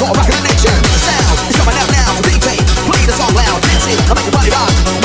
not a rock of the nation. Sound, is coming out now. So DJ, play the song loud, dance it, I make your body rock.